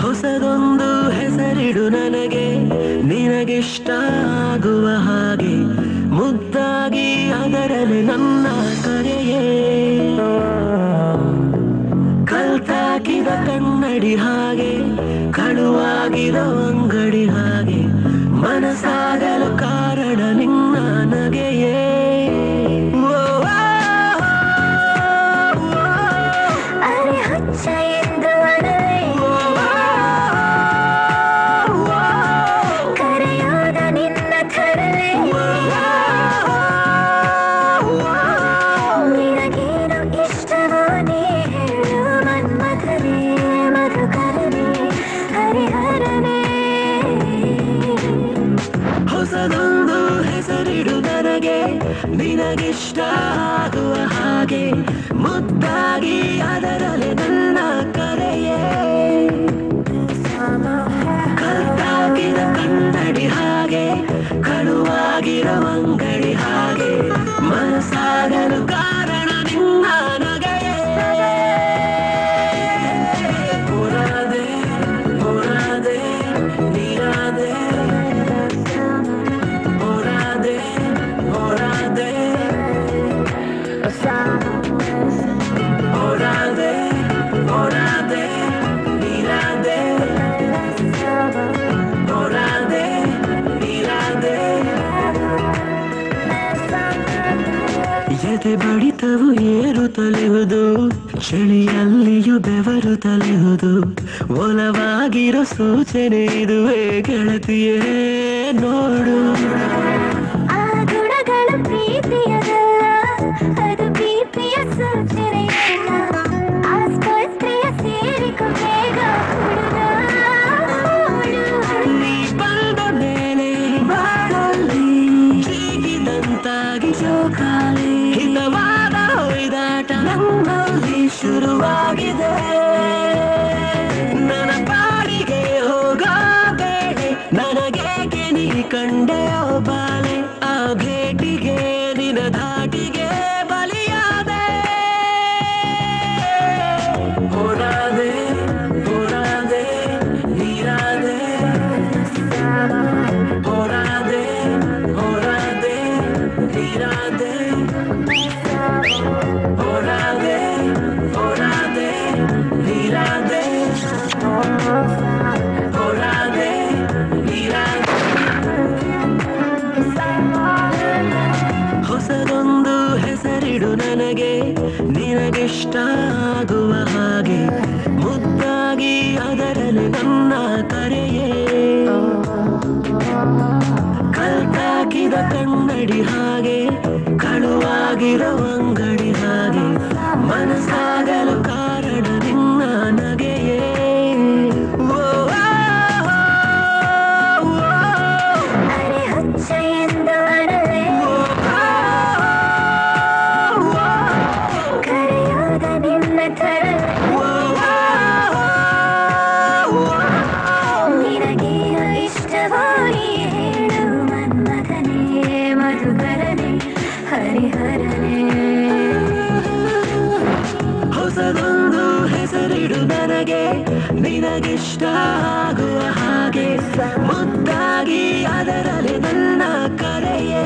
ಹೊಸದೊಂದು ಹೆಸರಿಡು ನನಗೆ. ನಿನಗಿಷ್ಟ ಆಗುವ ಹಾಗೆ ಮುದ್ದಾಗಿ ಅದರಲ್ಲಿ ನನ್ನ ಕರೆಯೇ. ಕಲ್ತಾಕಿದ ಕನ್ನಡಿ ಹಾಗೆ ಕಳುವಾಗಿರೋ ಅಂಗಡಿ ಹಾಗೆ ಮನಸಾಗಲು ನಿನಗಿಷ್ಟ ಆಗುವ ಹಾಗೆ ಮುದ್ದಾಗಿ ಅದರಲ್ಲಿ ನನ್ನ ಕರೆಯೇ. ಕಲ್ತಾಗಿರ ಕನ್ನಡಿ ಹಾಗೆ ಕಳುವಾಗಿರ ಅಂಗಡಿ ಹಾಗೆ ಮನಸಾಗಲು ಕಾರಣ ಎದೆ ಬಡಿತವು ಏರುತ್ತಲಿಹುದು ಚಳಿಯಲ್ಲಿಯೂ ಬೆವರುತ್ತಲಿಹುದು ಒಲವಾಗಿರೋ ಸೂಚನೆ ಇದುವೇ ಗೆಳತಿಯೇ ನೋಡು. ಶುರುವಾಗಿದೆ. ನನ್ನ ಪಾಡಿಗೆ ಹೋಗಬೇಡಿ ನನಗೇಕೆ ನೀ ಕಂಡೆ ಬಾಲೆ? ಆ ಭೇಟಿಗೆ ನಿನ ಧಾಟಿಗೆ ಬಲಿಯಾದೆ. ಓಡಾದೆ ಓಡಾದೆ ನೀರಾದೆ ಓಡಾದೆ ಓಡಾದೆ ನೀರಾದೆ ಹೋರಾದೆ. ಕಲ್ತಾಕಿದ ಕನ್ನಡಿ ಹಾಗೆ ಕಳುವಾಗಿರೋ ಅಂಗಡಿ ಹಾಗೆ ಮನಸ್ಸಾಗಲು ಕಾರಣ ಹೊಸದೊಂದು ಹೆಸರಿಡು ನನಗೆ. ನಿನಗಿಷ್ಟ ಆಗುವ ಹಾಗೆ ಮುದ್ದಾಗಿ ಅದರಲ್ಲಿ ನನ್ನ ಕರೆಯೇ.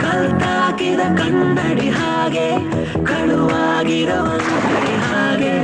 ಕಲ್ತಾಕಿದ ಕನ್ನಡಿ ಹಾಗೆ, ಕಳುವಾಗಿರೋ ಹಾಗೆ.